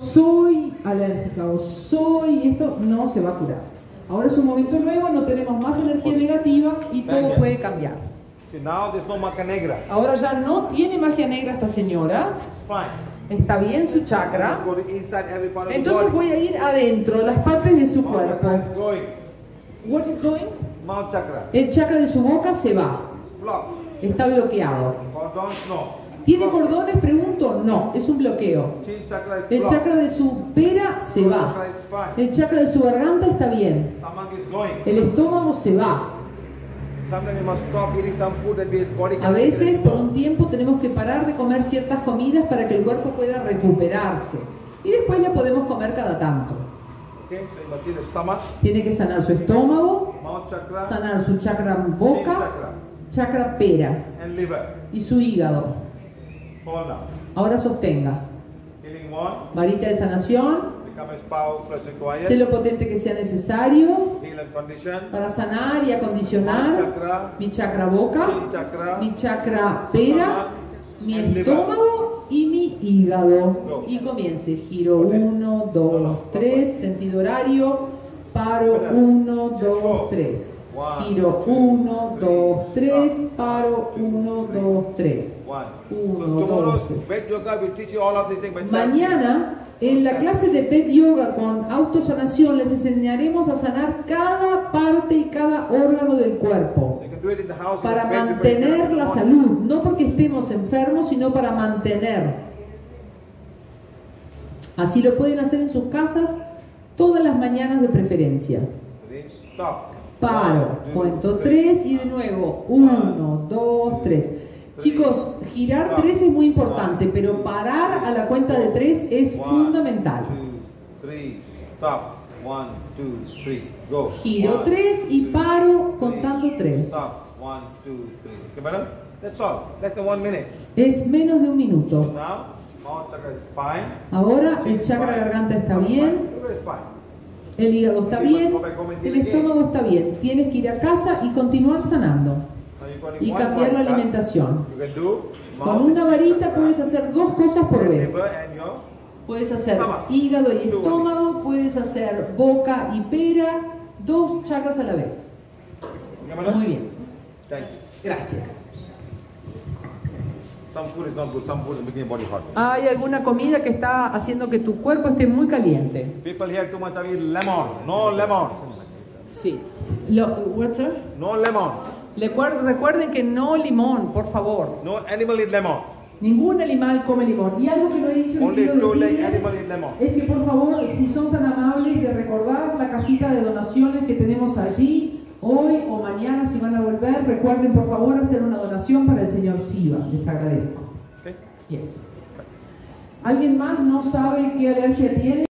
soy alérgica o soy esto, no se va a curar. Ahora es un momento nuevo, no tenemos más energía negativa y todo puede cambiar. Ahora ya no tiene magia negra esta señora, está bien su chakra. Entonces voy a ir adentro, las partes de su cuerpo. What is going? El chakra de su boca se va, está bloqueado. ¿Tiene cordones? Pregunto. No, es un bloqueo. El chakra de su pera se va. El chakra de su garganta está bien. El estómago se va. A veces por un tiempo tenemos que parar de comer ciertas comidas para que el cuerpo pueda recuperarse. Y después la podemos comer cada tanto. Tiene que sanar su estómago, sanar su chakra boca, chakra, pera y su hígado. Ahora sostenga. Varita de sanación, sé lo potente que sea necesario. Para sanar y acondicionar. Mi chakra. Boca, mi chakra. Pera, mi estómago y mi hígado. Y comience. Giro 1, 2, 3, sentido horario. Paro 1, 2, 3. Giro 1, 2, 3. Paro 1, 2, 3. one. Uno, so tomorrow's dos, bed yoga will teach you all of these things by self. Mañana, en la clase de PET Yoga con autosanación, les enseñaremos a sanar cada parte y cada órgano del cuerpo. Para mantener la salud, no porque estemos enfermos, sino para mantener. Así lo pueden hacer en sus casas todas las mañanas de preferencia. Paro, cuento tres y de nuevo, uno, dos, tres. Chicos, girar tres es muy importante, pero parar a la cuenta de tres es fundamental. Giro tres y paro contando tres. Es menos de un minuto. Ahora el chakra garganta está bien. El hígado está bien, el estómago está bien. Tienes que ir a casa y continuar sanando y cambiar la alimentación. Con una varita puedes hacer dos cosas por vez. Puedes hacer hígado y estómago, puedes hacer boca y pera, dos chakras a la vez. Muy bien, gracias. Hay alguna comida que está haciendo que tu cuerpo esté muy caliente. People here too much of eat lemon. No lemon. Sí. Lo, what's that? No lemon. Recuerden, recuerden que no limón, por favor. No animal eat lemon. Ningún animal come limón. Y algo que no he dicho y quiero decirles es que por favor, si son tan amables de recordar la cajita de donaciones que tenemos allí, hoy o mañana si van a volver, recuerden por favor hacer una donación para el señor Siva. Les agradezco. Okay. Yes. ¿Alguien más no sabe qué alergia tiene?